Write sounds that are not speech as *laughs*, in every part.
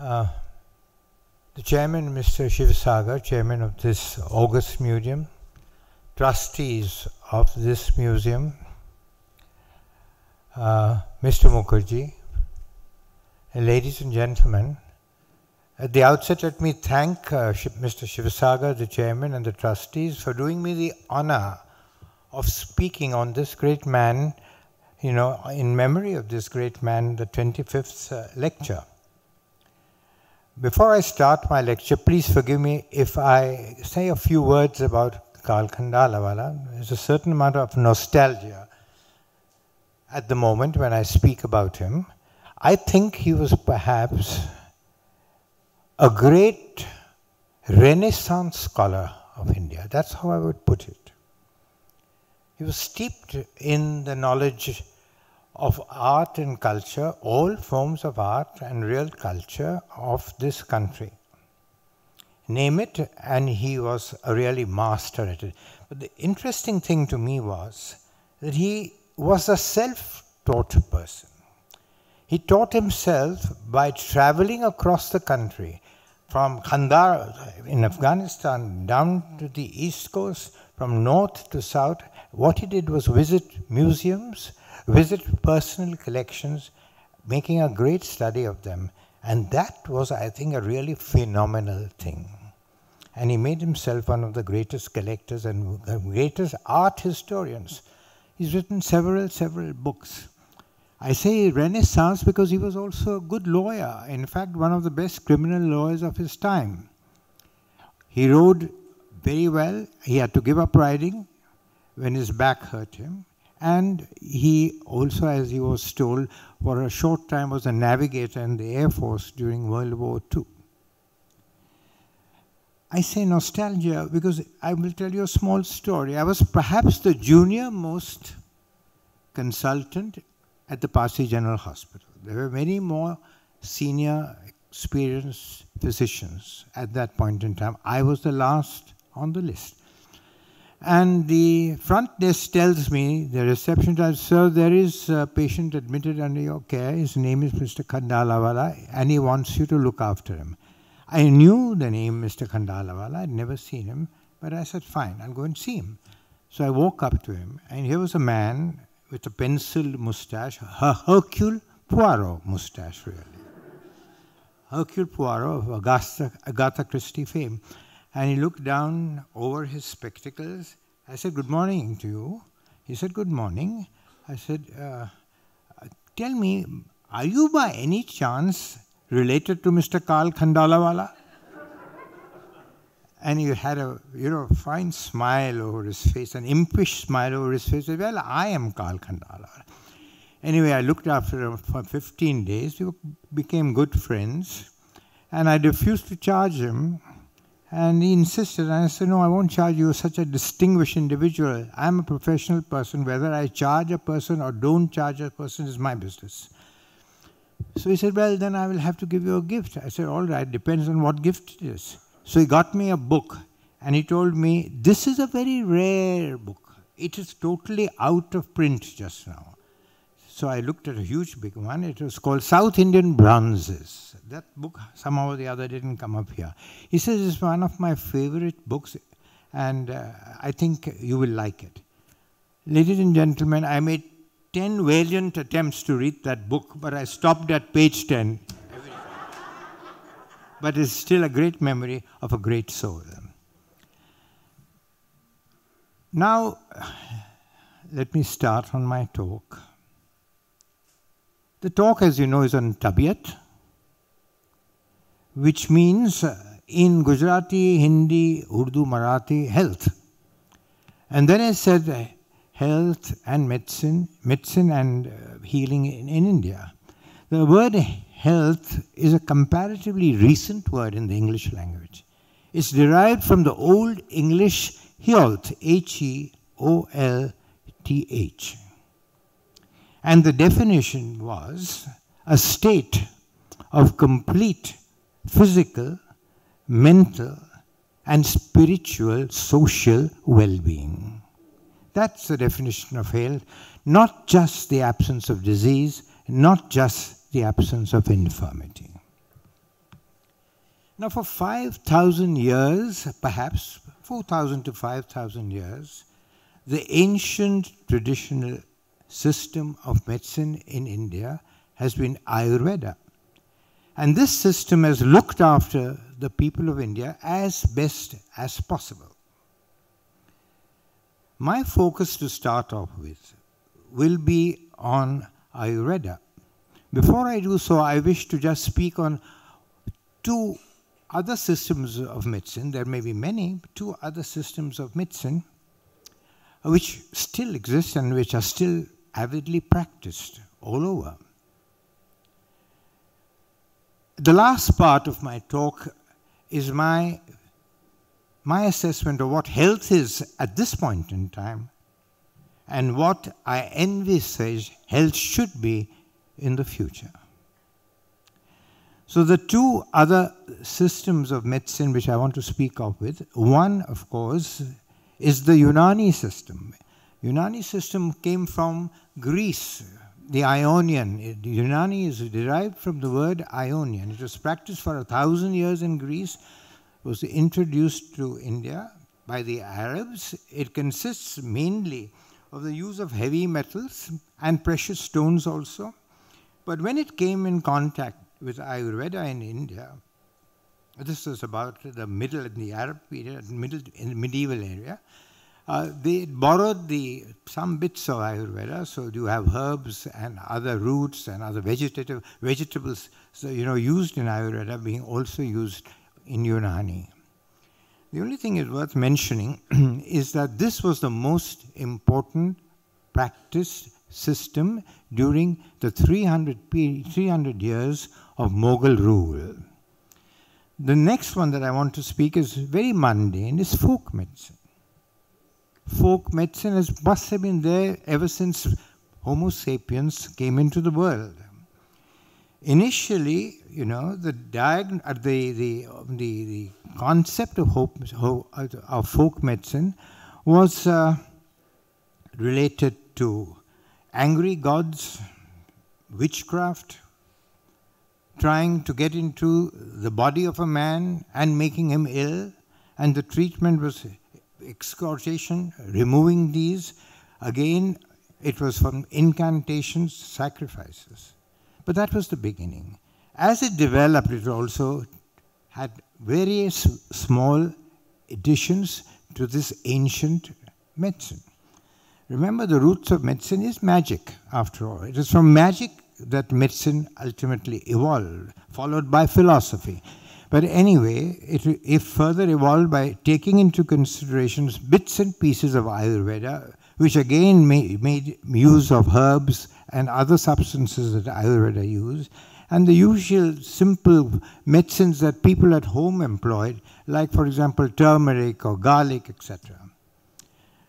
Uh, the chairman, Mr. Shivasagar, chairman of this August Museum, trustees of this museum, uh, Mr. Mukherjee, ladies and gentlemen, at the outset, let me thank uh, Mr. Shivasagar, the chairman, and the trustees for doing me the honor of speaking on this great man, you know, in memory of this great man, the 25th uh, lecture. Before I start my lecture, please forgive me if I say a few words about Karl Khandalawala. There's a certain amount of nostalgia at the moment when I speak about him. I think he was perhaps a great Renaissance scholar of India. That's how I would put it. He was steeped in the knowledge of art and culture, all forms of art and real culture of this country. Name it, and he was a really master at it. But the interesting thing to me was that he was a self taught person. He taught himself by traveling across the country from Kandahar in Afghanistan down to the east coast, from north to south. What he did was visit museums, visit personal collections, making a great study of them. And that was, I think, a really phenomenal thing. And he made himself one of the greatest collectors and the greatest art historians. He's written several, several books. I say Renaissance because he was also a good lawyer. In fact, one of the best criminal lawyers of his time. He rode very well. He had to give up riding when his back hurt him. And he also, as he was told, for a short time was a navigator in the Air Force during World War II. I say nostalgia because I will tell you a small story. I was perhaps the junior most consultant at the Parsi General Hospital. There were many more senior experienced physicians at that point in time. I was the last on the list. And the front desk tells me, the reception tells, sir, there is a patient admitted under your care. His name is Mr. Khandalawala, and he wants you to look after him. I knew the name Mr. Khandalawala. I'd never seen him, but I said, fine, I'll go and see him. So I walk up to him, and here was a man with a penciled mustache, a Hercule Poirot mustache, really. Hercule Poirot of Agatha, Agatha Christie fame. And he looked down over his spectacles. I said, Good morning to you. He said, Good morning. I said, uh, Tell me, are you by any chance related to Mr. Karl Khandalawala? and he had a you know fine smile over his face, an impish smile over his face. Well, I am Karl Khandalawala. Anyway, I looked after him for 15 days. We became good friends, and I refused to charge him. And he insisted, and I said, No, I won't charge you. such a distinguished individual. I'm a professional person. Whether I charge a person or don't charge a person is my business. So he said, Well, then I will have to give you a gift. I said, All right, depends on what gift it is. So he got me a book and he told me, This is a very rare book. It is totally out of print just now. So I looked at a huge big one. It was called South Indian Bronzes. That book, somehow or the other, didn't come up here. He says it's one of my favorite books, and uh, I think you will like it. Ladies and gentlemen, I made 10 valiant attempts to read that book, but I stopped at page 10 *laughs* but it's still a great memory of a great soul. Now, *sighs* let me start on my talk. The talk, as you know, is on Tabiat, which means uh, in Gujarati, Hindi, Urdu, Marathi, health. And then I said uh, health and medicine, medicine and uh, healing in, in India. The word health is a comparatively recent word in the English language. It's derived from the Old English health, H E O L T H. And the definition was a state of complete physical, mental, and spiritual social well being. That's the definition of health, not just the absence of disease, not just the absence of infirmity. Now, for 5,000 years, perhaps 4,000 to 5,000 years, the ancient traditional system of medicine in India has been Ayurveda. And this system has looked after the people of India as best as possible. My focus to start off with will be on Ayurveda. Before I do so, I wish to just speak on two other systems of medicine. There may be many, two other systems of medicine which still exist and which are still avidly practiced all over. The last part of my talk is my my assessment of what health is at this point in time and what I envisage health should be in the future. So, the two other systems of medicine which I want to speak of with one, of course, is the Unani system. Unani system came from Greece, the Ionian. Unani is derived from the word Ionian. It was practiced for a thousand years in Greece was introduced to India by the Arabs. It consists mainly of the use of heavy metals and precious stones also. But when it came in contact with Ayurveda in India, this was about the middle in the Arab period, middle in the medieval area. Uh, they borrowed the some bits of Ayurveda, so you have herbs and other roots and other vegetative vegetables, so you know used in Ayurveda being also used in Unani. The only thing is worth mentioning *clears throat* is that this was the most important practice system during the 300, 300 years of Mughal rule. The next one that I want to speak is very mundane, is folk medicine. Folk medicine has, must have been there ever since Homo sapiens came into the world. Initially, you know, the, diag- uh, the, the, the, the concept of, hope, of folk medicine was uh, related to angry gods, witchcraft, trying to get into the body of a man and making him ill, and the treatment was excoriation, removing these. Again, it was from incantations, sacrifices. But that was the beginning. As it developed, it also had various small additions to this ancient medicine. Remember, the roots of medicine is magic, after all. It is from magic that medicine ultimately evolved, followed by philosophy. But anyway, it, it further evolved by taking into consideration bits and pieces of Ayurveda, which again made, made use of herbs and other substances that Ayurveda used, and the usual simple medicines that people at home employed, like, for example, turmeric or garlic, etc.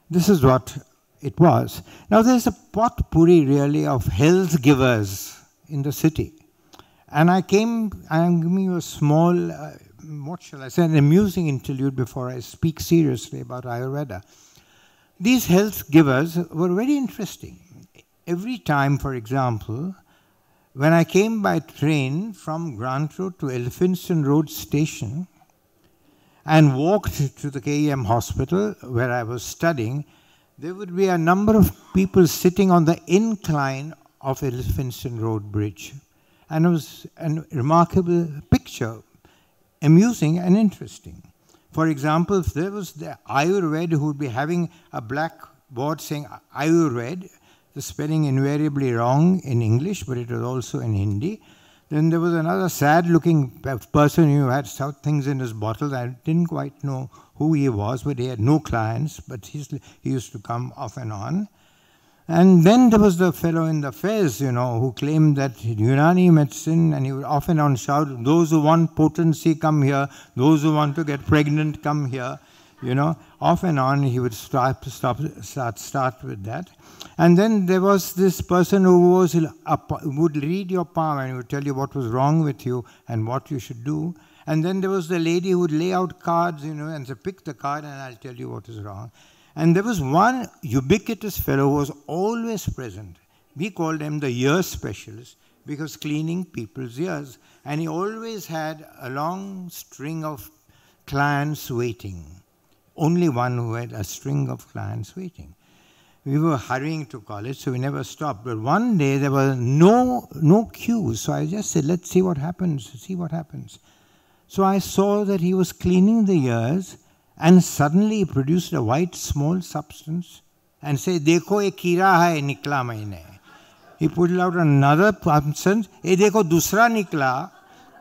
This is what it was. Now, there's a potpourri really of health givers in the city. And I came, I'm giving you a small, uh, what shall I say, an amusing interlude before I speak seriously about Ayurveda. These health givers were very interesting. Every time, for example, when I came by train from Grant Road to Elphinstone Road station and walked to the KEM hospital where I was studying, there would be a number of people sitting on the incline of Elphinstone Road Bridge. And it was a remarkable picture, amusing and interesting. For example, if there was the Ayurved who would be having a black board saying Ayurved, the spelling invariably wrong in English, but it was also in Hindi. Then there was another sad looking person who had some things in his bottle. I didn't quite know who he was, but he had no clients, but he used to come off and on. And then there was the fellow in the Fez, you know, who claimed that Unani medicine, and he would often on shout, those who want potency come here, those who want to get pregnant come here, you know. Off and on he would start, stop, start, start with that. And then there was this person who was would read your palm and would tell you what was wrong with you and what you should do. And then there was the lady who would lay out cards, you know, and say, pick the card and I'll tell you what is wrong. And there was one ubiquitous fellow who was always present. We called him the ear specialist because cleaning people's ears. And he always had a long string of clients waiting. Only one who had a string of clients waiting. We were hurrying to college, so we never stopped. But one day there was no no queues, so I just said, "Let's see what happens. See what happens." So I saw that he was cleaning the ears, and suddenly he produced a white small substance and said, "Dekho, ek kira hai nikla maine." He put out another substance. "Hey, dekho, dusra nikla."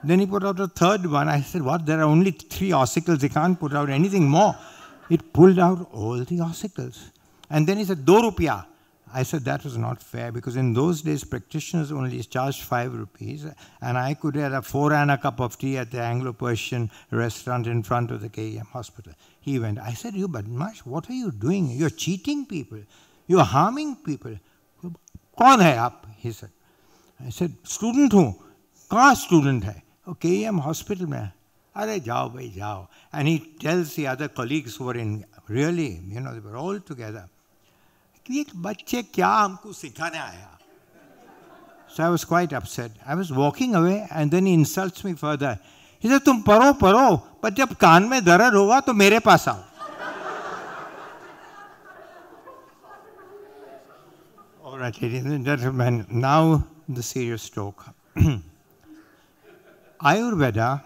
Then he put out a third one. I said, "What? There are only three ossicles. They can't put out anything more." It pulled out all the ossicles. And then he said, Do rupiya. I said that was not fair because in those days practitioners only charged five rupees and I could get a four and a cup of tea at the Anglo-Persian restaurant in front of the KEM hospital. He went, I said, you Badmash, what are you doing? You're cheating people. You're harming people. कौन है आप? He said. I said, student हूँ. कहाँ student है? Oh, KEM hospital में. अरे जाओ भाई जाओ. And he tells the other colleagues who were in, really, you know, they were all together. कि एक बच्चे क्या हमको सिखाने आया so I was quite upset I was walking away and then insult me further इसे तुम पढ़ो पढ़ो पर जब कान में दर्द होगा तो मेरे पास आओ Right, ladies and gentlemen, now the serious talk. *clears throat* Ayurveda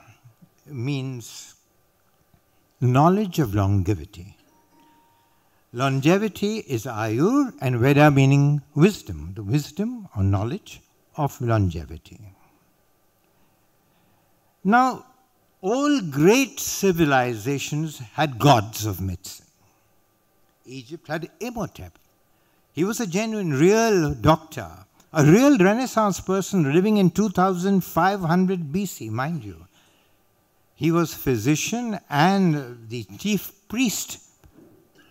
means knowledge of. Longevity is Ayur and Veda meaning wisdom, the wisdom or knowledge of longevity. Now, all great civilizations had gods of medicine. Egypt had Imhotep. He was a genuine, real doctor, a real Renaissance person living in 2500 BC, mind you. He was physician and the chief priest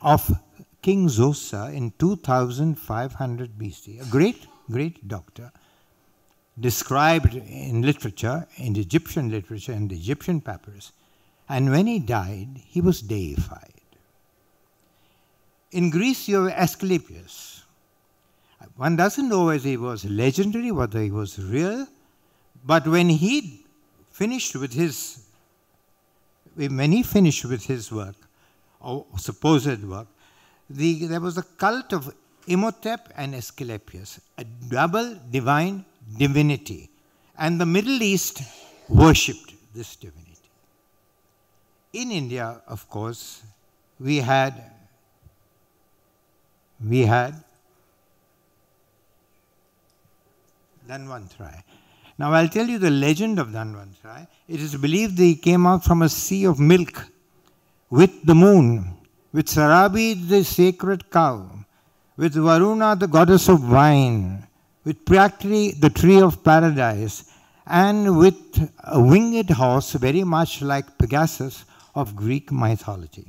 of King Zoser in 2500 BC, a great, great doctor, described in literature, in Egyptian literature and Egyptian papyrus. And when he died, he was deified. In Greece, you have Asclepius. One doesn't know whether he was legendary, whether he was real, but when he finished with his, when he finished with his work, or supposed work, the, there was a cult of Imhotep and Asclepius, a double divine divinity. And the Middle East worshipped this divinity. In India, of course, we had we had Dhanvantari. Now I'll tell you the legend of Dhanvantari. It is believed that he came out from a sea of milk with the moon with Surabhi, the sacred cow, with Varuna, the goddess of wine, with Prakriti, the tree of paradise, and with a winged horse very much like Pegasus of Greek mythology.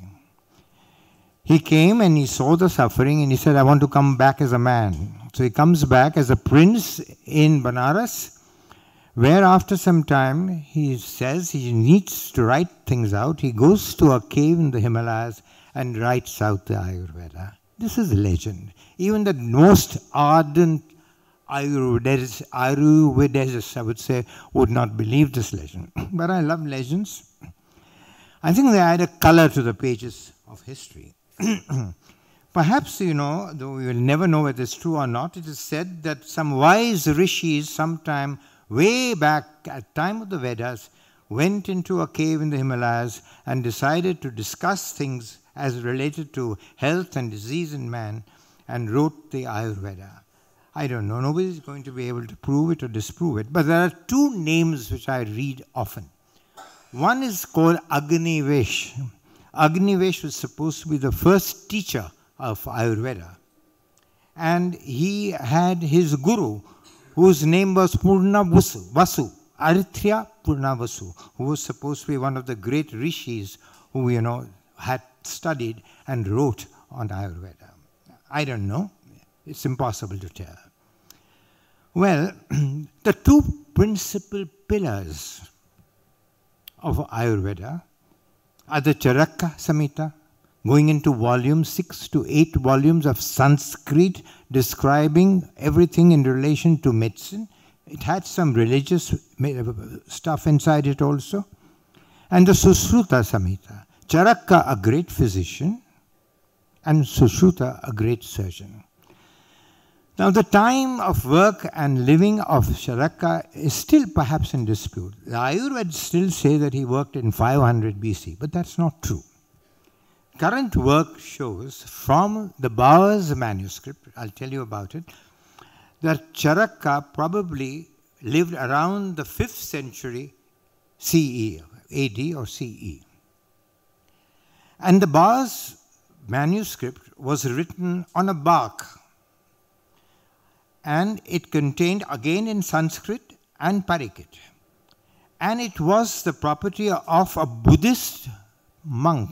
He came and he saw the suffering and he said, I want to come back as a man. So he comes back as a prince in Banaras, where after some time he says he needs to write things out. He goes to a cave in the Himalayas and writes out the Ayurveda. This is a legend. Even the most ardent Ayurvedists, Ayurvedists, I would say, would not believe this legend. *clears throat* but I love legends. I think they add a color to the pages of history. *clears throat* Perhaps, you know, though we will never know whether it's true or not, it is said that some wise rishis sometime way back at time of the Vedas went into a cave in the Himalayas and decided to discuss things as related to health and disease in man and wrote the Ayurveda. I don't know, nobody is going to be able to prove it or disprove it, but there are two names which I read often. One is called Agnivesh. Agnivesh was supposed to be the first teacher of Ayurveda. And he had his guru, whose name was Purna Vasu, Arithya Purna Vasu, who was supposed to be one of the great rishis who, you know, had studied and wrote on Ayurveda? I don't know. It's impossible to tell. Well, *clears throat* the two principal pillars of Ayurveda are the Charaka Samhita, going into volumes, six to eight volumes of Sanskrit describing everything in relation to medicine, It had some religious uh, stuff inside it also. And the Sushruta Samhita. Charaka, a great physician, and Sushruta, a great surgeon. Now, the time of work and living of Charaka is still perhaps in dispute. The Ayurveda still say that he worked in 500 BC, but that's not true. Current work shows from the Bowers manuscript, I'll tell you about it, that Charaka probably lived around the 5th century CE, AD or CE. And the Bowers manuscript was written on a bark and it contained again in Sanskrit and Prakrit. And it was the property of a Buddhist monk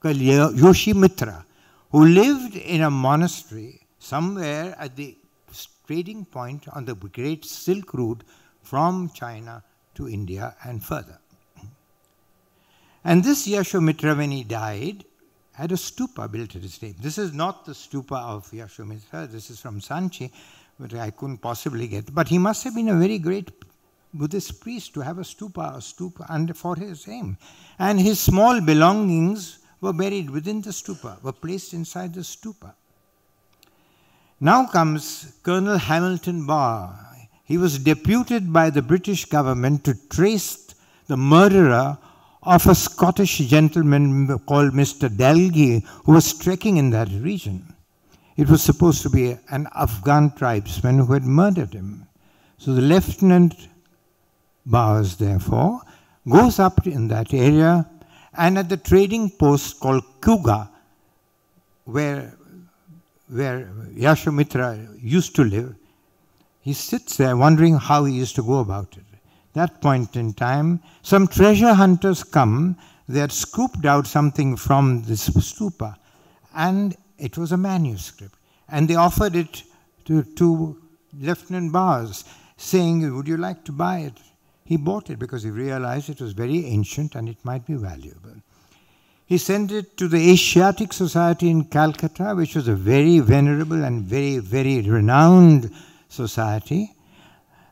called Yashomitra, who lived in a monastery somewhere at the trading point on the Great Silk Route from China to India and further. And this Yashomitra, when he died, had a stupa built at his name. This is not the stupa of Yashomitra, this is from Sanchi, which I couldn't possibly get. But he must have been a very great Buddhist priest to have a stupa, a stupa and for his name. And his small belongings were buried within the stupa, were placed inside the stupa. Now comes Colonel Hamilton Barr. He was deputed by the British government to trace the murderer of a Scottish gentleman called Mr. Dalgey, who was trekking in that region. It was supposed to be an Afghan tribesman who had murdered him. So the Lieutenant Bowers, therefore, goes up in that area and at the trading post called Kuga, where, where Yashomitra used to live, he sits there wondering how he used to go about it. That point in time, some treasure hunters come, they had scooped out something from this stupa, and it was a manuscript. And they offered it to, to Lieutenant Bowers, saying, Would you like to buy it? He bought it because he realized it was very ancient and it might be valuable. He sent it to the Asiatic Society in Calcutta, which was a very venerable and very, very renowned society.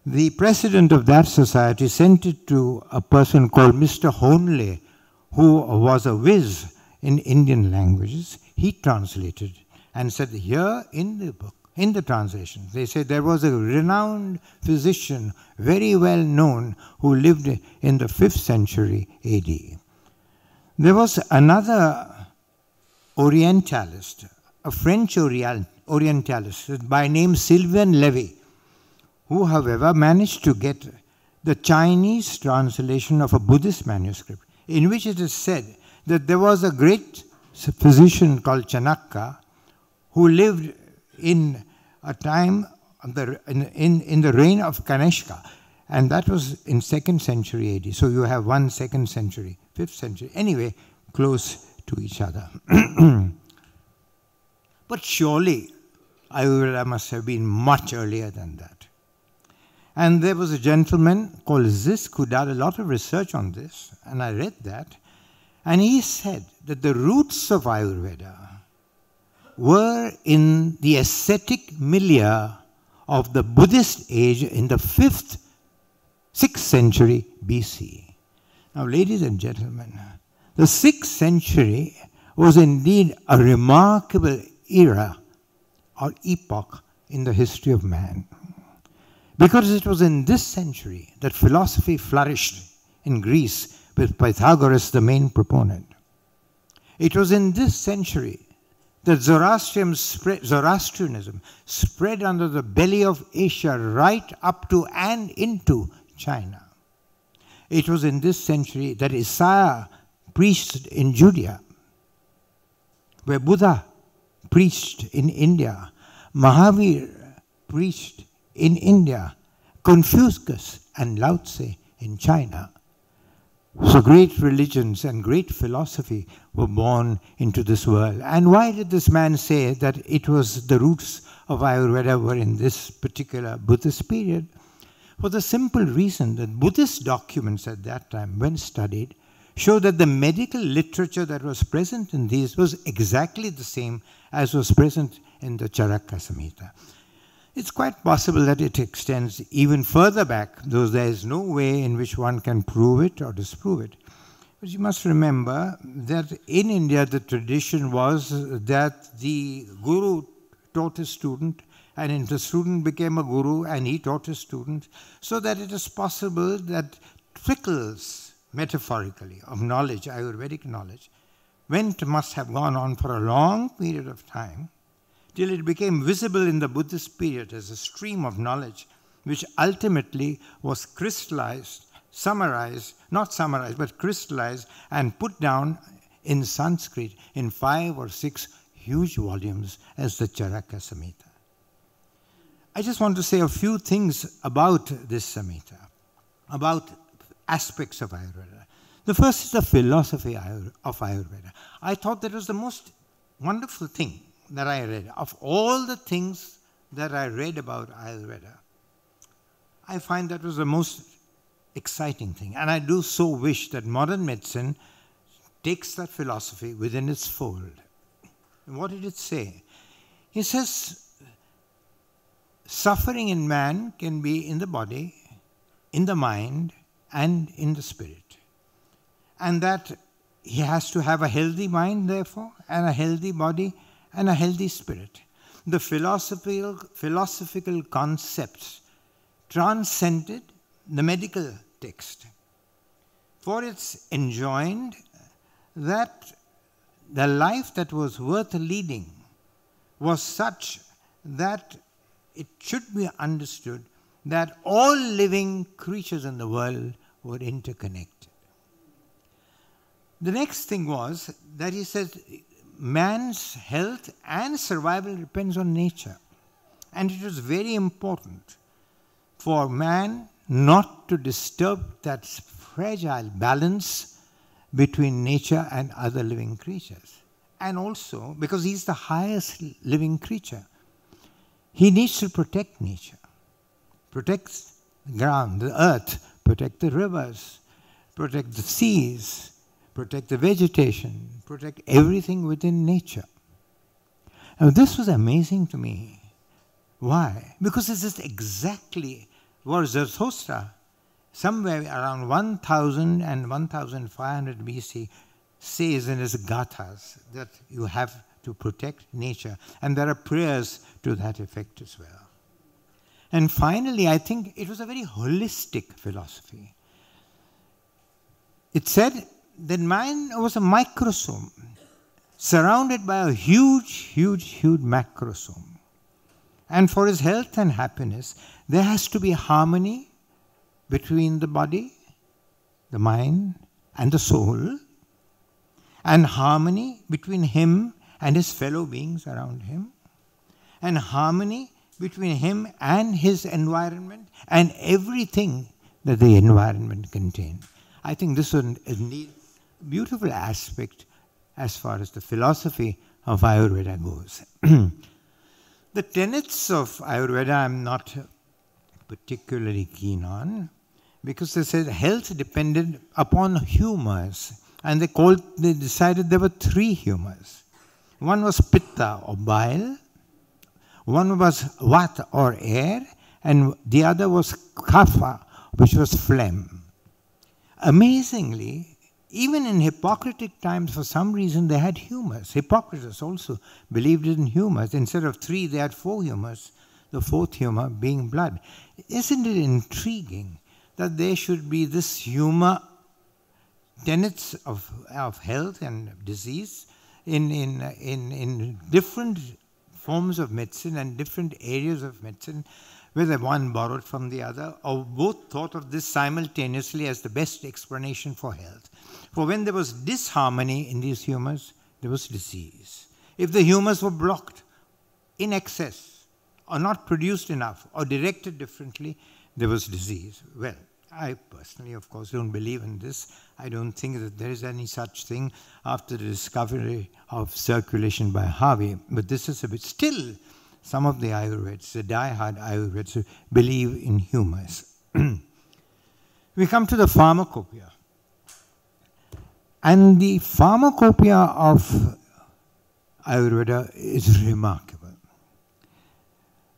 The president of that society sent it to a person called Mr. Hoernle, who was a whiz in Indian languages. He translated and said, Here in the book, in the translation, they say there was a renowned physician, very well known, who lived in the 5th century AD. There was another Orientalist, a French Orientalist by name Sylvain Lévi, who, however, managed to get the Chinese translation of a Buddhist manuscript in which it is said that there was a great physician called Chanakya who lived in a time the, in, in, in the reign of Kanishka, and that was in second century AD. So you have one second century, fifth century, anyway, close to each other. *clears throat* but surely Ayurveda must have been much earlier than that. And there was a gentleman called Zysk who did a lot of research on this, and I read that, and he said that the roots of Ayurveda were in the ascetic milieu of the Buddhist age in the 5th, 6th century BC. Now, ladies and gentlemen, the 6th century was indeed a remarkable era or epoch in the history of man. Because it was in this century that philosophy flourished in Greece with Pythagoras the main proponent. It was in this century that Zoroastrianism spread under the belly of Asia right up to and into China. It was in this century that Isaiah preached in Judea, where Buddha preached in India, Mahavir preached in India, Confucius and Lao Tse in China. So great religions and great philosophy were born into this world. And why did this man say that it was the roots of Ayurveda were in this particular Buddhist period? For the simple reason that Buddhist documents at that time, when studied, show that the medical literature that was present in these was exactly the same as was present in the Charaka Samhita. It's quite possible that it extends even further back, though there is no way in which one can prove it or disprove it. But you must remember that in India the tradition was that the guru taught his student, and the student became a guru and he taught his student, so that it is possible that trickles, metaphorically, of knowledge, Ayurvedic knowledge, went must have gone on for a long period of time till it became visible in the Buddhist period as a stream of knowledge which ultimately was crystallized, summarized, not summarized, but crystallized and put down in Sanskrit in five or six huge volumes as the Charaka Samhita. I just want to say a few things about this Samhita, about aspects of Ayurveda. The first is the philosophy of Ayurveda. I thought that was the most wonderful thing that I read. Of all the things that I read about Ayurveda, I find that was the most exciting thing. And I do so wish that modern medicine takes that philosophy within its fold. And what did it say? He says suffering in man can be in the body, in the mind, and in the spirit. And that he has to have a healthy mind, therefore, and a healthy body and a healthy spirit. The philosophical, philosophical concepts transcended the medical text. For it's enjoined that the life that was worth leading was such that it should be understood that all living creatures in the world were interconnected. The next thing was that he said man's health and survival depends on nature. And it is very important for man not to disturb that fragile balance between nature and other living creatures. And also, because he's the highest living creature, he needs to protect nature, protect the ground, the earth, protect the rivers, protect the seas, protect the vegetation, protect everything within nature. Now, this was amazing to me. Why? Because this is exactly what Zarathustra, somewhere around 1000 and 1500 BC, says in his gathas that you have to protect nature. And there are prayers to that effect as well. And finally, I think it was a very holistic philosophy. It said that man was a microcosm surrounded by a huge, huge, huge macrocosm. And for his health and happiness, there has to be harmony between the body, the mind, and the soul, and harmony between him and his fellow beings around him, and harmony between him and his environment and everything that the environment contains. I think this is a beautiful aspect as far as the philosophy of Ayurveda goes. *clears throat* the tenets of Ayurveda I'm not particularly keen on because they said health depended upon humors and they called they decided there were three humors one was pitta or bile, one was vata or air, and the other was kapha, which was phlegm. Amazingly, even in Hippocratic times, for some reason, they had humors. Hippocrates also believed in humors. Instead of three, they had four humors, the fourth humor being blood. Isn't it intriguing that there should be this humor tenets of, of health and disease in, in, in, in different forms of medicine and different areas of medicine, whether one borrowed from the other or both thought of this simultaneously as the best explanation for health. For when there was disharmony in these humors, there was disease. If the humors were blocked in excess or not produced enough or directed differently, there was disease. Well, I personally, of course, don't believe in this. I don't think that there is any such thing after the discovery of circulation by Harvey. But this is a bit still. Some of the Ayurveds, the die-hard Ayurveds, believe in humors. *clears throat* we come to the pharmacopoeia. And the pharmacopoeia of Ayurveda is remarkable.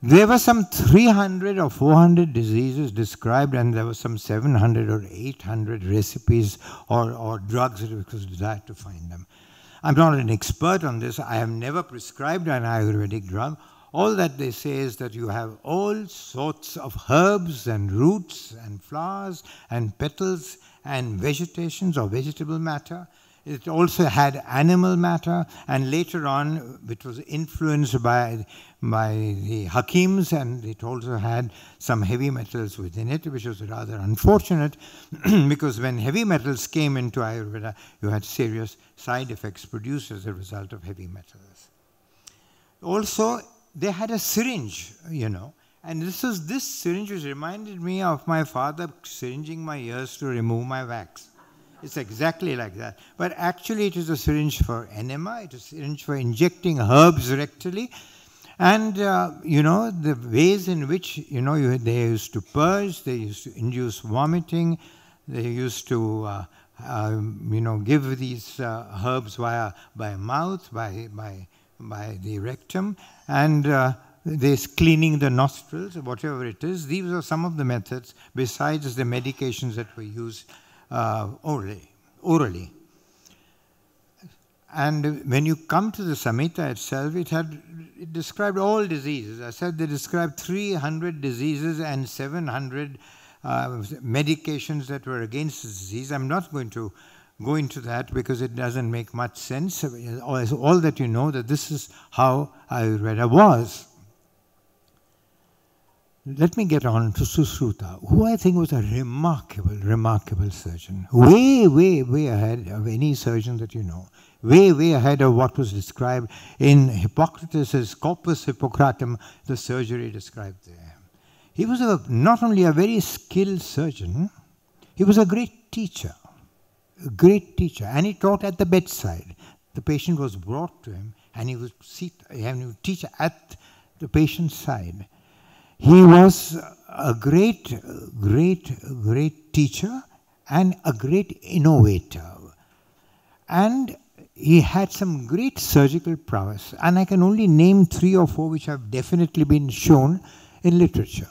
There were some 300 or 400 diseases described, and there were some 700 or 800 recipes or, or drugs that was desired to find them. I'm not an expert on this. I have never prescribed an Ayurvedic drug. All that they say is that you have all sorts of herbs and roots and flowers and petals and vegetations or vegetable matter it also had animal matter, and later on, which was influenced by, by the Hakims, and it also had some heavy metals within it, which was rather unfortunate *clears throat* because when heavy metals came into Ayurveda, you had serious side effects produced as a result of heavy metals. Also, they had a syringe, you know, and this was this syringe which reminded me of my father syringing my ears to remove my wax. It's exactly like that. But actually, it is a syringe for enema, it is a syringe for injecting herbs rectally. And, uh, you know, the ways in which, you know, you, they used to purge, they used to induce vomiting, they used to, uh, uh, you know, give these uh, herbs via by mouth, by, by, by the rectum, and uh, this cleaning the nostrils, whatever it is. These are some of the methods besides the medications that were used uh, orally, orally. And when you come to the Samhita itself, it had it described all diseases. I said they described 300 diseases and 700 uh, medications that were against the disease. I'm not going to go into that because it doesn't make much sense. All that you know that this is how Ayurveda was. Let me get on to Sushruta, who I think was a remarkable, remarkable surgeon. Way, way, way ahead of any surgeon that you know. Way, way ahead of what was described in Hippocrates' Corpus Hippocratum, the surgery described there. He was a, not only a very skilled surgeon, he was a great teacher. A great teacher. And he taught at the bedside. The patient was brought to him and he would, sit, he would teach at the patient's side. He was a great, great, great teacher and a great innovator. And he had some great surgical prowess. And I can only name three or four which have definitely been shown in literature.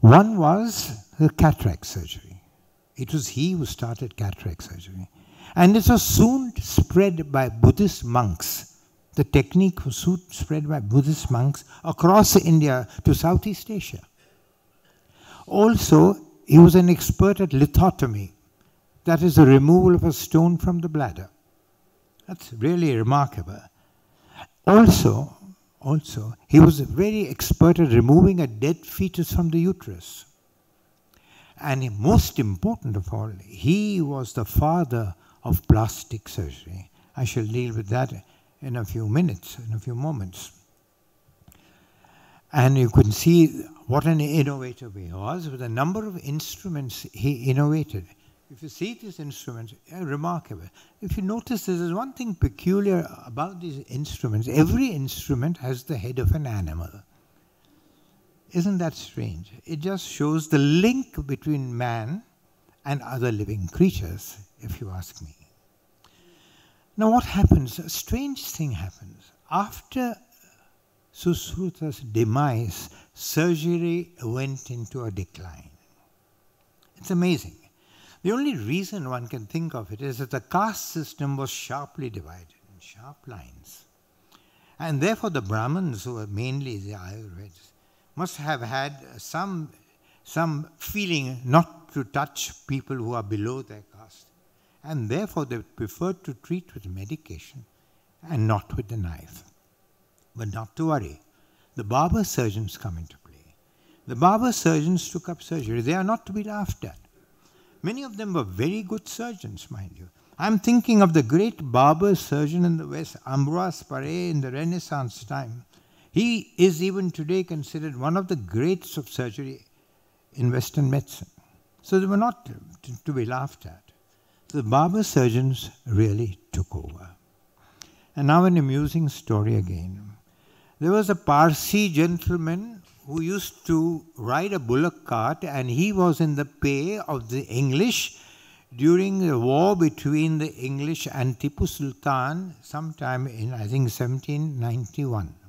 One was the cataract surgery. It was he who started cataract surgery. And it was soon spread by Buddhist monks the technique was soon spread by Buddhist monks across India to Southeast Asia. Also, he was an expert at lithotomy, that is the removal of a stone from the bladder. That's really remarkable. Also, also, he was very expert at removing a dead fetus from the uterus. And most important of all, he was the father of plastic surgery. I shall deal with that in a few minutes, in a few moments. And you can see what an innovator he was with a number of instruments he innovated. If you see these instruments, eh, remarkable. If you notice, there is one thing peculiar about these instruments. Every instrument has the head of an animal. Isn't that strange? It just shows the link between man and other living creatures, if you ask me. Now, what happens? A strange thing happens. After Sushruta's demise, surgery went into a decline. It's amazing. The only reason one can think of it is that the caste system was sharply divided in sharp lines. And therefore, the Brahmins, who were mainly the Ayurvedics, must have had some, some feeling not to touch people who are below their caste and therefore they preferred to treat with medication and not with the knife. But not to worry, the barber surgeons come into play. The barber surgeons took up surgery. They are not to be laughed at. Many of them were very good surgeons, mind you. I'm thinking of the great barber surgeon in the West, Ambroise Paré, in the Renaissance time. He is even today considered one of the greats of surgery in Western medicine. So they were not to, to be laughed at the barber surgeons really took over. And now an amusing story again. There was a Parsi gentleman who used to ride a bullock cart and he was in the pay of the English during the war between the English and Tipu Sultan sometime in I think 1791.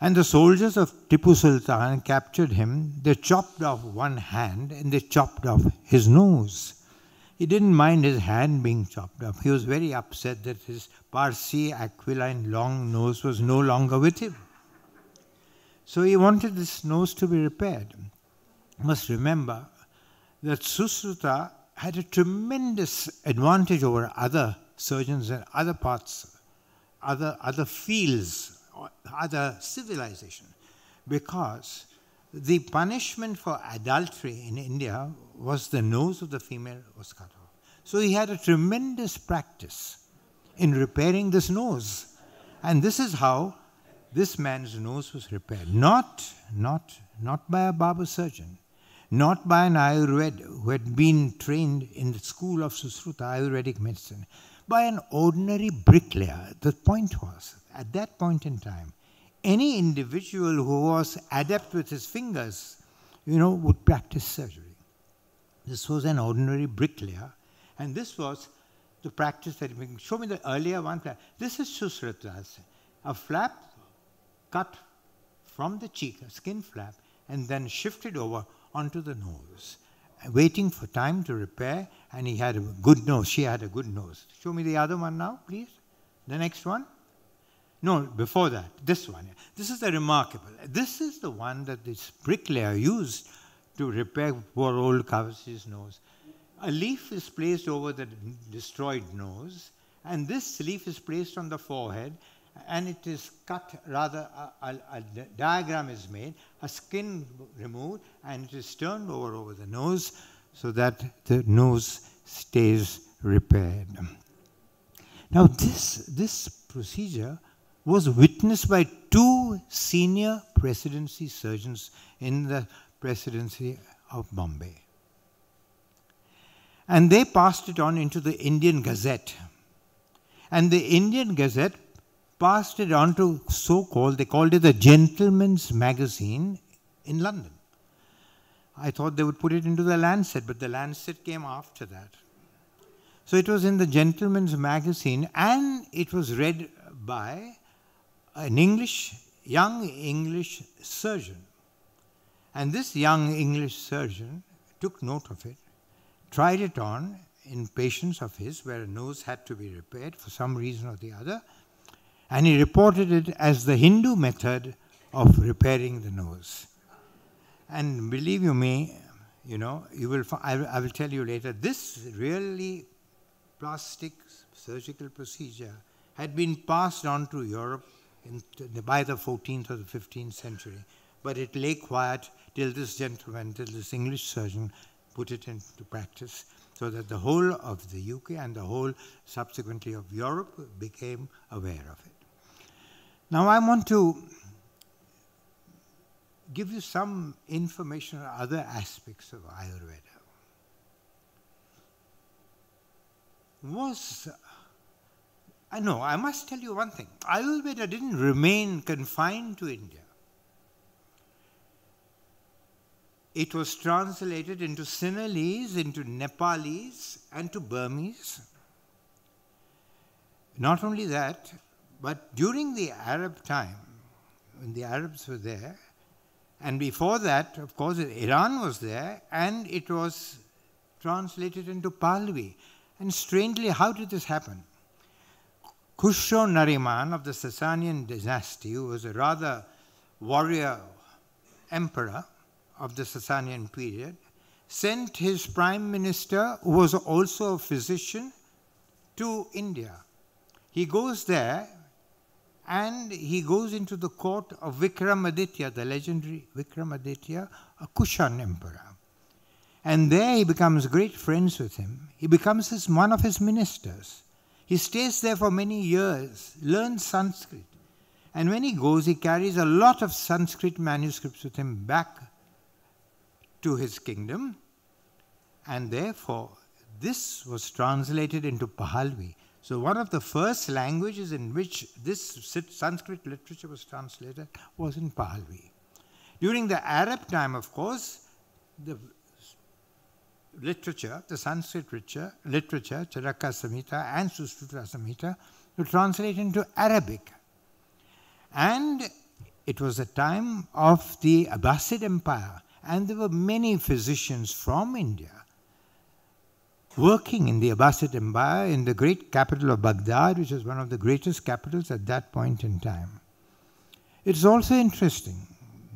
And the soldiers of Tipu Sultan captured him. They chopped off one hand and they chopped off his nose. He didn't mind his hand being chopped off. He was very upset that his Parsi aquiline long nose was no longer with him. So he wanted this nose to be repaired. You must remember that Susruta had a tremendous advantage over other surgeons in other parts, other, other fields, other civilization, because the punishment for adultery in India was the nose of the female was cut off. So he had a tremendous practice in repairing this nose. And this is how this man's nose was repaired. Not, not, not by a barber surgeon, not by an Ayurved who had been trained in the school of Susruta, Ayurvedic medicine, by an ordinary bricklayer. The point was, at that point in time, any individual who was adept with his fingers, you know, would practice surgery. This was an ordinary bricklayer, and this was the practice that he show me the earlier one. This is Susrutas, a flap cut from the cheek, a skin flap, and then shifted over onto the nose, waiting for time to repair, and he had a good nose. She had a good nose. Show me the other one now, please. The next one. No, before that, this one. This is the remarkable. This is the one that this bricklayer used to repair poor old Cowasjee's nose. A leaf is placed over the destroyed nose, and this leaf is placed on the forehead, and it is cut, rather, a, a, a, diagram is made, a skin removed, and it is turned over over the nose so that the nose stays repaired. Now, this, this procedure was witnessed by two senior presidency surgeons in the presidency of Bombay. And they passed it on into the Indian Gazette. And the Indian Gazette passed it on to so called, they called it the Gentleman's Magazine in London. I thought they would put it into the Lancet, but the Lancet came after that. So it was in the Gentleman's Magazine and it was read by an English, young English surgeon. And this young English surgeon took note of it, tried it on in patients of his where a nose had to be repaired for some reason or the other, and he reported it as the Hindu method of repairing the nose. And believe you me, you know, you will, I, I will tell you later, this really plastic surgical procedure had been passed on to Europe in, by the 14th or the 15th century. But it lay quiet till this gentleman, till this English surgeon put it into practice so that the whole of the UK and the whole subsequently of Europe became aware of it. Now I want to give you some information on other aspects of Ayurveda. Was I know, I must tell you one thing. Ayurveda didn't remain confined to India. It was translated into Sinhalese, into Nepalese, and to Burmese. Not only that, but during the Arab time, when the Arabs were there, and before that, of course, Iran was there, and it was translated into Pahlavi. And strangely, how did this happen? Khusro Nariman of the Sasanian dynasty, who was a rather warrior emperor of the Sasanian period, sent his prime minister, who was also a physician, to India. He goes there and he goes into the court of Vikramaditya, the legendary Vikramaditya, a Kushan emperor. And there he becomes great friends with him. He becomes his, one of his ministers. He stays there for many years, learns Sanskrit. And when he goes, he carries a lot of Sanskrit manuscripts with him back to his kingdom. And therefore, this was translated into Pahlavi. So one of the first languages in which this Sanskrit literature was translated was in Pahlavi. During the Arab time, of course, the literature, the Sanskrit literature, literature Caraka Samhita and Susruta Samhita, to translate into Arabic. And it was a time of the Abbasid Empire, and there were many physicians from India working in the Abbasid Empire in the great capital of Baghdad, which was one of the greatest capitals at that point in time. It's also interesting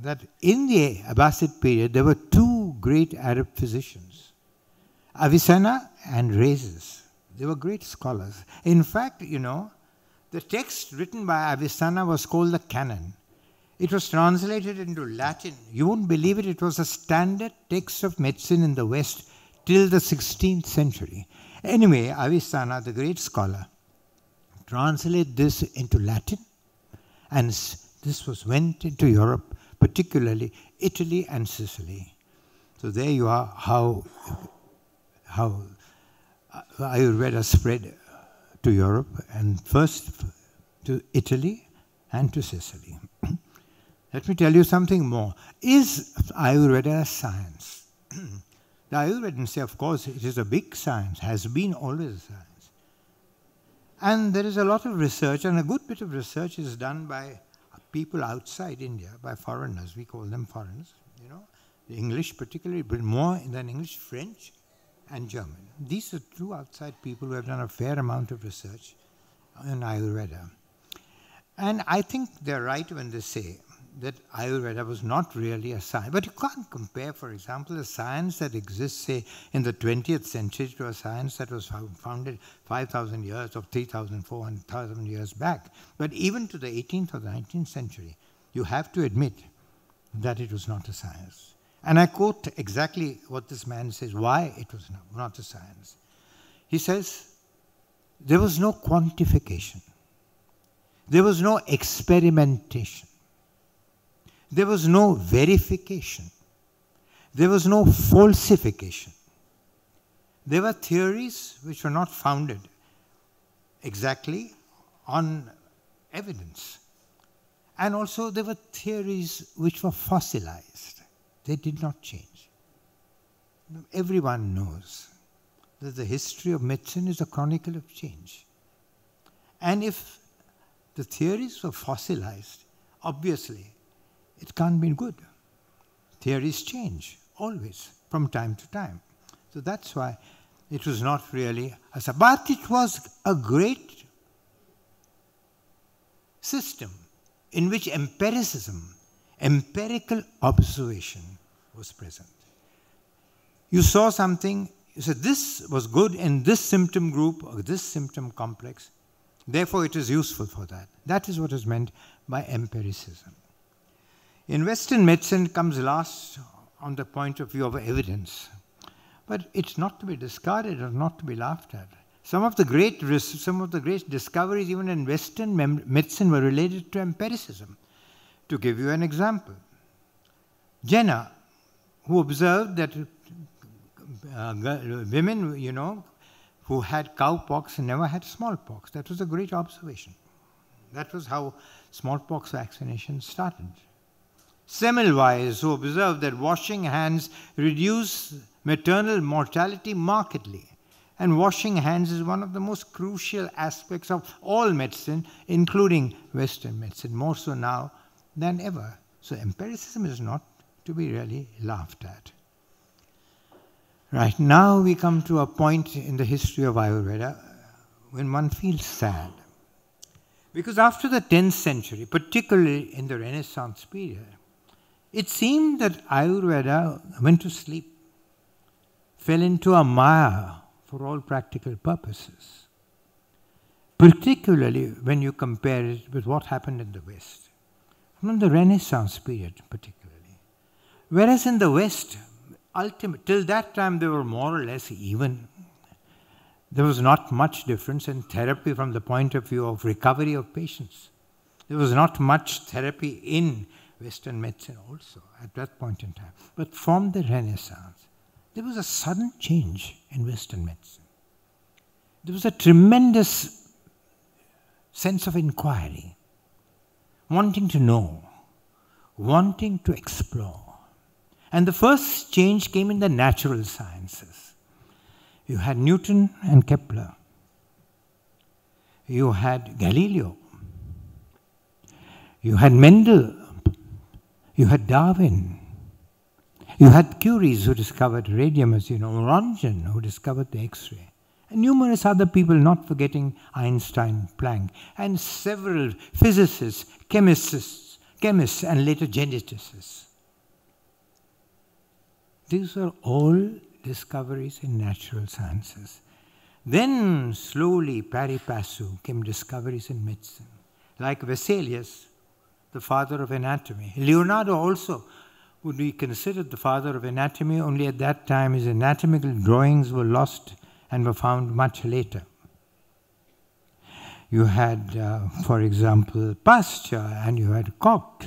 that in the Abbasid period there were two great Arab physicians, Avicenna and Rhazes. They were great scholars. In fact, you know, the text written by Avicenna was called the Canon. It was translated into Latin. You won't believe it, it was a standard text of medicine in the West till the 16th century. Anyway, Avicenna, the great scholar, translated this into Latin, and this was went into Europe, particularly Italy and Sicily. So there you are, how how uh, Ayurveda spread to Europe and first to Italy and to Sicily. *clears throat* Let me tell you something more. Is Ayurveda a science? *clears throat* the Ayurvedans say, of course, it is a big science, has been always a science. And there is a lot of research, and a good bit of research is done by people outside India, by foreigners. We call them foreigners, you know. The English, particularly, but more than English, French, and German. These are two outside people who have done a fair amount of research uh, on Ayurveda. And I think they're right when they say that Ayurveda was not really a science. But you can't compare, for example, a science that exists, say, in the 20th century to a science that was founded 5,000 years or 3,400 years back. But even to the 18th or the 19th century, you have to admit that it was not a science. And I quote exactly what this man says, why it was not a science. He says, there was no quantification. There was no experimentation. There was no verification. There was no falsification. There were theories which were not founded exactly on evidence. And also there were theories which were fossilized. They did not change. Everyone knows that the history of medicine is a chronicle of change. And if the theories were fossilized, obviously it can't be good. Theories change, always, from time to time. So that's why it was not really a but it was a great system in which empiricism empirical observation was present. You saw something, you said this was good in this symptom group or this symptom complex, therefore it is useful for that. That is what is meant by empiricism. In Western medicine comes last on the point of view of evidence, but it's not to be discarded or not to be laughed at. Some of the great some of the great discoveries even in Western medicine were related to empiricism. To give you an example, Jenner, who observed that uh, women, you know, who had cowpox never had smallpox. That was a great observation. That was how smallpox vaccination started. Semmelweis, who observed that washing hands reduce maternal mortality markedly. And washing hands is one of the most crucial aspects of all medicine, including Western medicine, more so now than ever. So empiricism is not to be really laughed at. Right, now we come to a point in the history of Ayurveda when one feels sad. Because after the 10th century, particularly in the Renaissance period, it seemed that Ayurveda went to sleep, fell into a maya for all practical purposes, particularly when you compare it with what happened in the West from the Renaissance period particularly. Whereas in the West, ultimate, till that time they were more or less even. There was not much difference in therapy from the point of view of recovery of patients. There was not much therapy in Western medicine also at that point in time. But from the Renaissance, there was a sudden change in Western medicine. There was a tremendous sense of inquiry wanting to know, wanting to explore. And the first change came in the natural sciences. You had Newton and Kepler. You had Galileo. You had Mendel You had Darwin. You had Curies who discovered radium, as you know, Röntgen who discovered the X ray, and numerous other people, not forgetting Einstein, Planck, and several physicists, chemists, chemists, and later geneticists. These are all discoveries in natural sciences. Then slowly, pari passu, came discoveries in medicine, like Vesalius, the father of anatomy. Leonardo also would be considered the father of anatomy, only at that time his anatomical drawings were lost and were found much later. You had, uh, for example, Pasteur and you had Koch.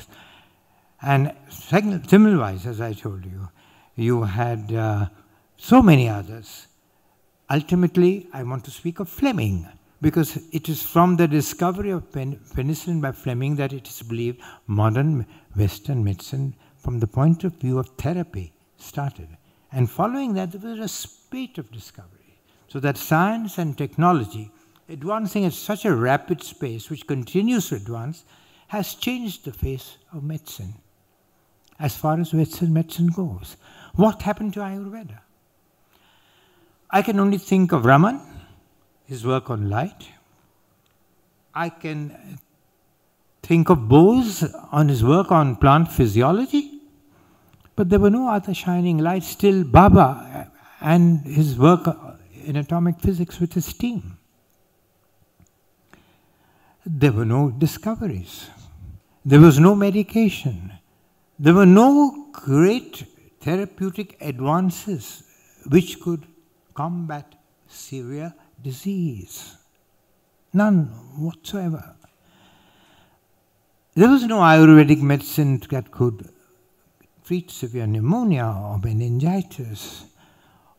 And Semmelweis, as I told you, you had uh, so many others. Ultimately, I want to speak of Fleming because it is from the discovery of pen penicillin by Fleming that it is believed modern Western medicine, from the point of view of therapy, started. And following that, there was a spate of discovery. So that science and technology, advancing at such a rapid pace, which continues to advance, has changed the face of medicine as far as Western medicine goes. What happened to Ayurveda? I can only think of Raman, his work on light. I can think of Bose on his work on plant physiology. But there were no other shining lights. Still, Bhabha and his work in atomic physics with his team. There were no discoveries. There was no medication. There were no great therapeutic advances which could combat severe disease. None whatsoever. There was no Ayurvedic medicine that could treat severe pneumonia or meningitis,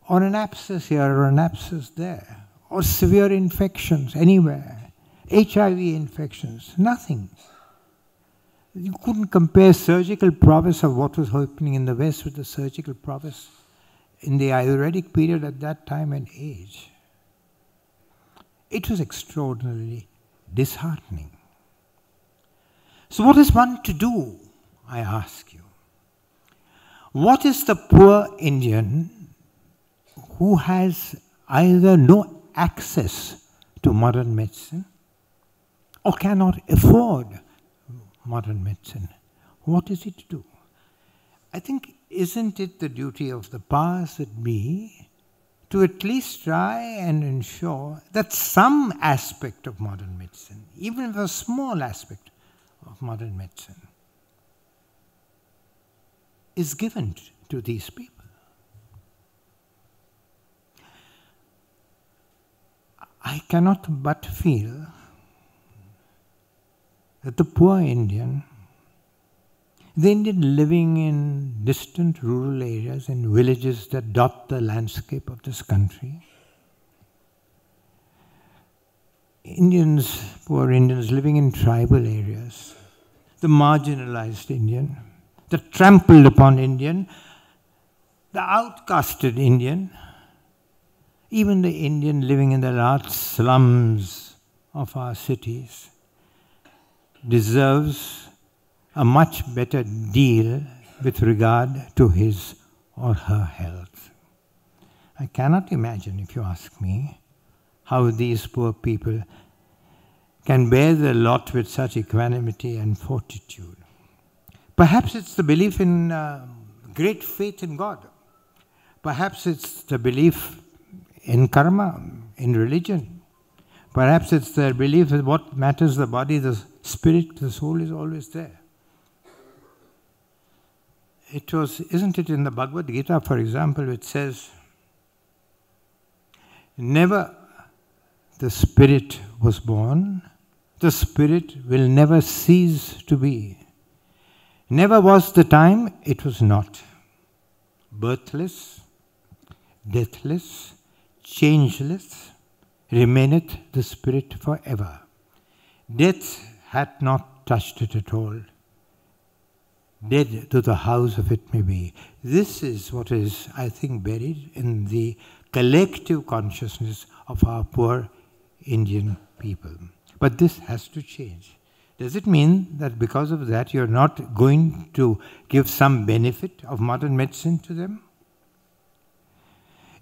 or an abscess here or an abscess there, or severe infections anywhere, HIV infections, nothing. You couldn't compare surgical prowess of what was happening in the West with the surgical prowess in the Ayurvedic period at that time and age. It was extraordinarily disheartening. So, what is one to do? I ask you. What is the poor Indian who has either no access to modern medicine or cannot afford modern medicine? What is he to do? I think, isn't it the duty of the powers that be to at least try and ensure that some aspect of modern medicine, even if a small aspect of modern medicine, is given to these people. I cannot but feel the poor Indian, the Indian living in distant rural areas and villages that dot the landscape of this country, Indians, poor Indians living in tribal areas, the marginalized Indian, the trampled upon Indian, the outcasted Indian, even the Indian living in the large slums of our cities deserves a much better deal with regard to his or her health. I cannot imagine, if you ask me, how these poor people can bear the lot with such equanimity and fortitude. Perhaps it's the belief in uh, great faith in God. Perhaps it's the belief in karma, in religion. Perhaps it's the belief that what matters the body, the spirit, the soul is always there. It was, isn't it in the Bhagavad Gita, for example, which says, Never the spirit was born, the spirit will never cease to be. Never was the time, it was not. Birthless, deathless, changeless, remaineth the Spirit forever. Death hath not touched it at all. Dead to the house of it may be. This is what is, I think, buried in the collective consciousness of our poor Indian people. But this has to change. Does it mean that because of that you're not going to give some benefit of modern medicine to them?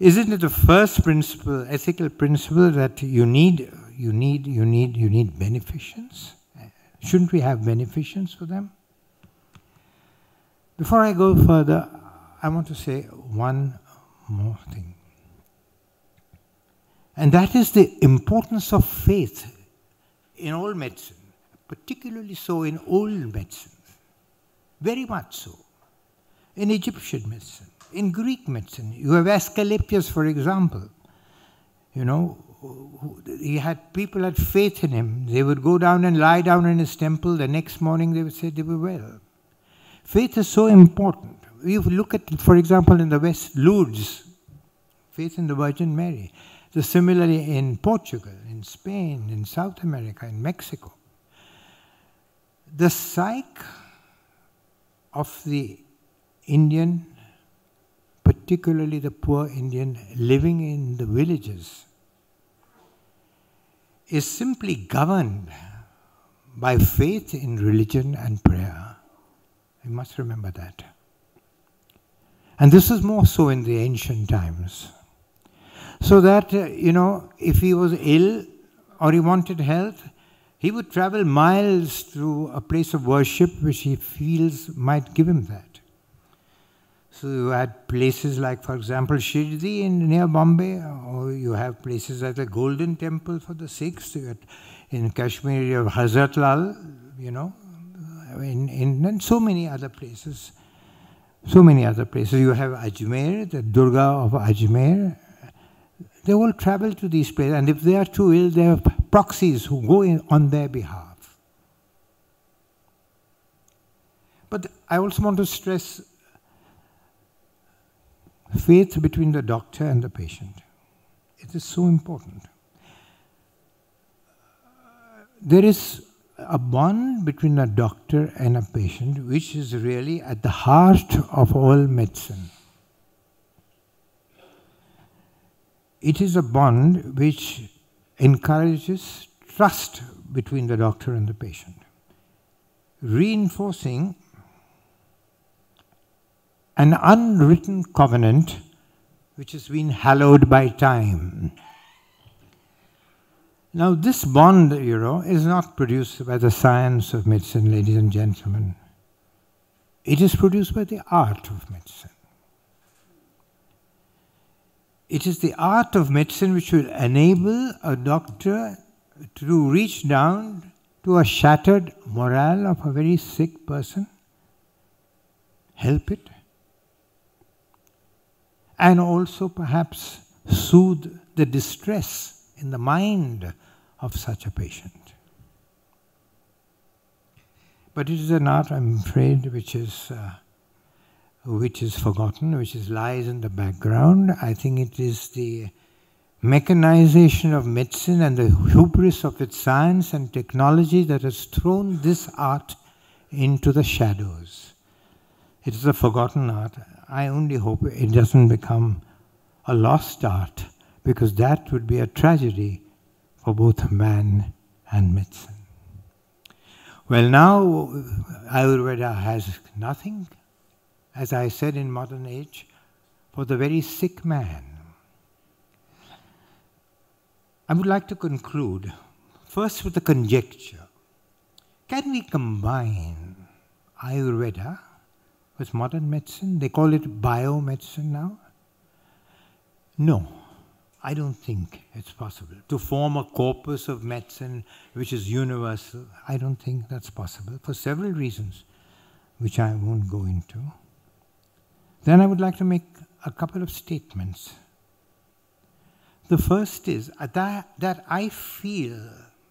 Isn't it the first principle, ethical principle, that you need, you need, you need, you need beneficence? Shouldn't we have beneficence for them? Before I go further, I want to say one more thing. And that is the importance of faith in all medicine particularly so in old medicine, very much so. In Egyptian medicine, in Greek medicine, you have Asclepius, for example. You know, he had people had faith in him. They would go down and lie down in his temple. The next morning, they would say they were well. Faith is so important. We look at, for example, in the West, Lourdes, faith in the Virgin Mary. The similarly in Portugal, in Spain, in South America, in Mexico the psyche of the Indian, particularly the poor Indian living in the villages, is simply governed by faith in religion and prayer. You must remember that. And this is more so in the ancient times. So that, uh, you know, if he was ill or he wanted health, he would travel miles to a place of worship which he feels might give him that. So you had places like, for example, Shirdi in near Bombay, or you have places like the Golden Temple for the Sikhs. You in Kashmir, you have Hazratbal, you know, in, in, and so many other places. So many other places. You have Ajmer, the Dargah of Ajmer, they all travel to these places, and if they are too ill, they have proxies who go in on their behalf. But I also want to stress faith between the doctor and the patient. It is so important. There is a bond between a doctor and a patient which is really at the heart of all medicine. It is a bond which encourages trust between the doctor and the patient, reinforcing an unwritten covenant which has been hallowed by time. Now, this bond, you know, is not produced by the science of medicine, ladies and gentlemen. It is produced by the art of medicine. It is the art of medicine which will enable a doctor to reach down to a shattered morale of a very sick person, help it, and also perhaps soothe the distress in the mind of such a patient. But it is an art, I'm afraid, which is uh, which is forgotten, which is lies in the background. I think it is the mechanization of medicine and the hubris of its science and technology that has thrown this art into the shadows. It is a forgotten art. I only hope it doesn't become a lost art because that would be a tragedy for both man and medicine. Well, now Ayurveda has nothing as I said in modern age, for the very sick man. I would like to conclude first with a conjecture. Can we combine Ayurveda with modern medicine? They call it biomedicine now. No, I don't think it's possible. To form a corpus of medicine which is universal, I don't think that's possible for several reasons, which I won't go into. Then I would like to make a couple of statements. The first is uh, that, that I feel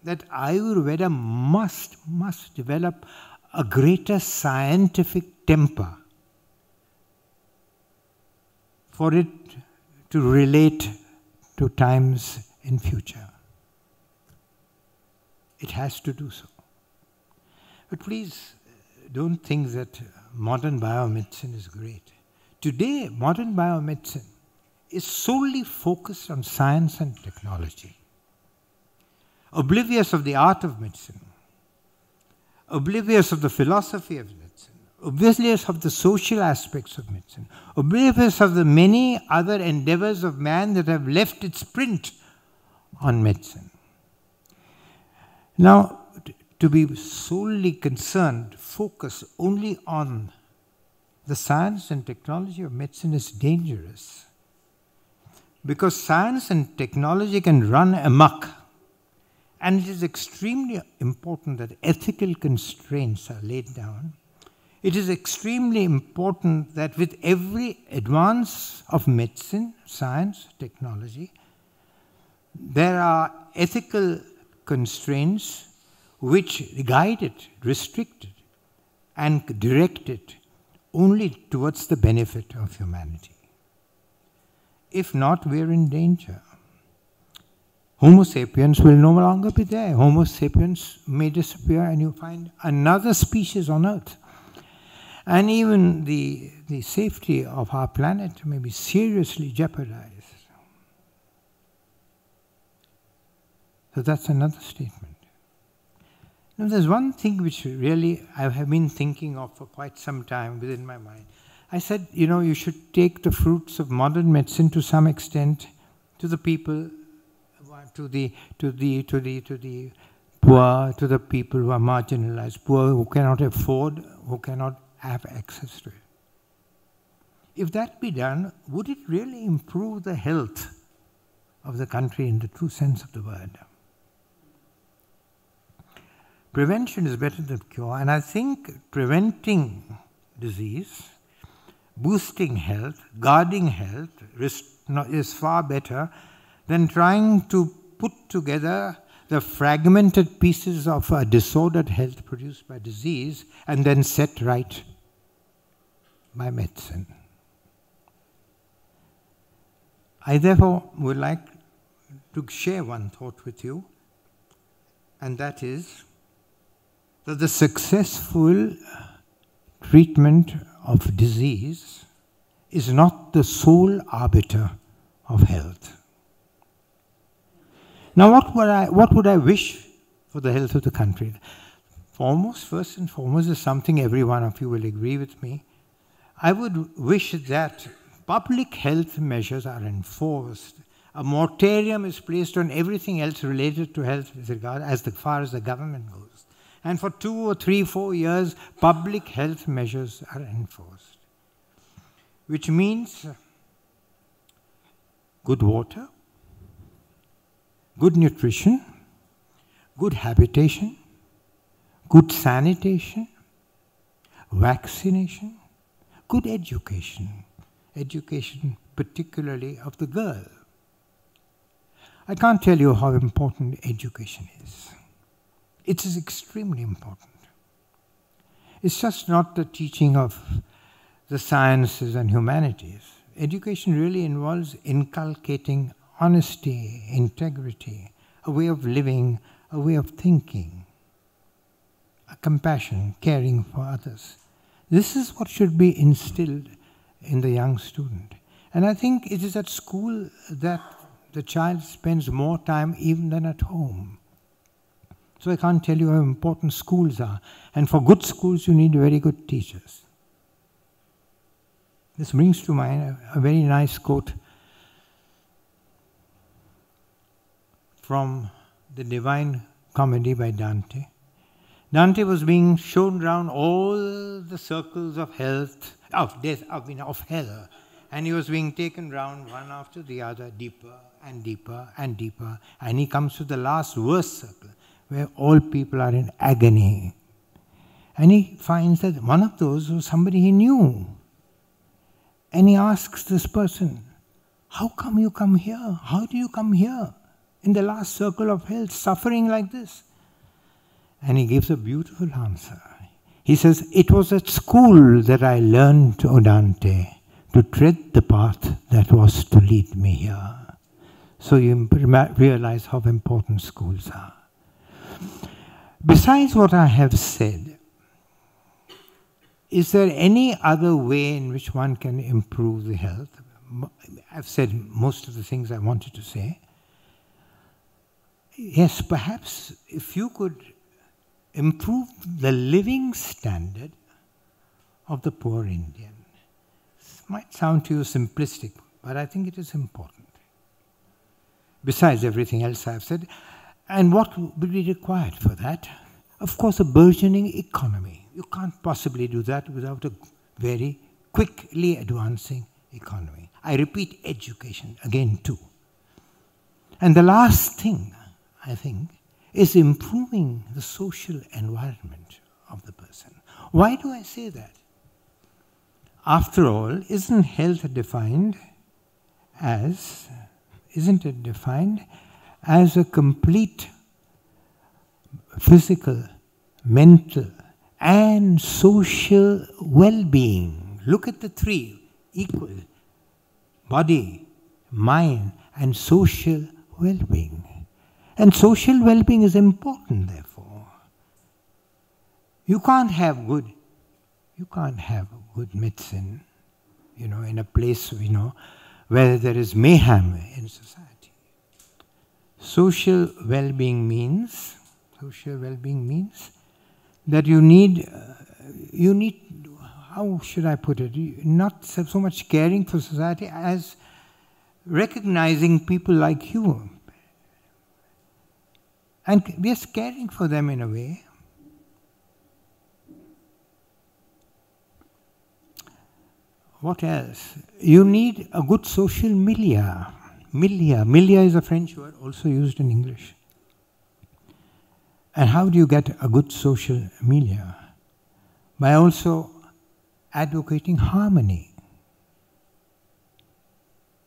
that Ayurveda must, must develop a greater scientific temper for it to relate to times in future. It has to do so. But please don't think that modern biomedicine is great. Today, modern biomedicine is solely focused on science and technology, oblivious of the art of medicine. oblivious of the philosophy of medicine, oblivious of the social aspects of medicine, oblivious of the many other endeavors of man that have left its print on medicine. Now, to be solely concerned, focus only on the science and technology of medicine is dangerous. Because science and technology can run amok. And it is extremely important that ethical constraints are laid down. It is extremely important that with every advance of medicine, science, technology, there are ethical constraints which guide it, restrict it, and direct it only towards the benefit of humanity. If not, we are in danger. Homo sapiens will no longer be there. Homo sapiens may disappear, and you find another species on Earth. And even the, the safety of our planet may be seriously jeopardized. So that's another statement. Now, there's one thing which really I have been thinking of for quite some time within my mind. I said, you know, you should take the fruits of modern medicine to some extent to the people, to the, to the, to the, to the poor, to the people who are marginalized, poor who cannot afford, who cannot have access to it. If that be done, would it really improve the health of the country in the true sense of the word? prevention is better than cure. And I think preventing disease, boosting health, guarding health is far better than trying to put together the fragmented pieces of a disordered health produced by disease and then set right by medicine. I therefore would like to share one thought with you, and that is that the successful treatment of disease is not the sole arbiter of health. Now, what would I, what would I wish for the health of the country? Foremost, first and foremost, is something every one of you will agree with me. I would wish that public health measures are enforced. A moratorium is placed on everything else related to health with regard as far as the government goes. And for two or three, four years, public health measures are enforced. Which means good water, good nutrition, good habitation, good sanitation, vaccination, good education, education particularly of the girl. I can't tell you how important education is. It is extremely important. It's just not the teaching of the sciences and humanities. Education really involves inculcating honesty, integrity, a way of living, a way of thinking, a compassion, caring for others. This is what should be instilled in the young student. And I think it is at school that the child spends more time even than at home. So I can't tell you how important schools are. And for good schools, you need very good teachers. This brings to mind a, very nice quote from the Divine Comedy by Dante. Dante was being shown round all the circles of health, of death, of, of hell, and he was being taken round one after the other, deeper and deeper and deeper, and he comes to the last worst circle, where all people are in agony. And he finds that one of those was somebody he knew. And he asks this person, How come you come here? How do you come here in the last circle of hell, suffering like this? And he gives a beautiful answer. He says, It was at school that I learned, O Dante, to tread the path that was to lead me here. So you realize how important schools are. Besides what I have said, is there any other way in which one can improve the health? I've said most of the things I wanted to say. Yes, perhaps if you could improve the living standard of the poor Indian. This might sound to you simplistic, but I think it is important. Besides everything else I've said, and what will be required for that? Of course, a burgeoning economy. You can't possibly do that without a very quickly advancing economy. I repeat, education again, too. And the last thing, I think, is improving the social environment of the person. Why do I say that? After all, isn't health defined as, isn't it defined as a complete physical, mental, and social well being? Look at the three equal body, mind, and social well being. And social well being is important, therefore. You can't have good, you can't have good medicine, you know, in a place, you know, where there is mayhem in society. Social well being means, social well being means that you need, uh, you need, how should I put it, not so much caring for society as recognizing people like you and we are caring for them in a way. What else? You need a good social milieu. Milieu. Milieu is a French word also used in English. And how do you get a good social milieu? By also advocating harmony,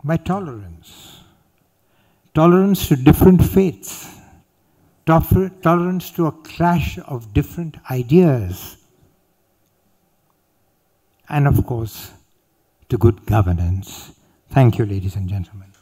by tolerance, tolerance to different faiths tolerance to a clash of different ideas, and of course, to good governance. Thank you, ladies and gentlemen.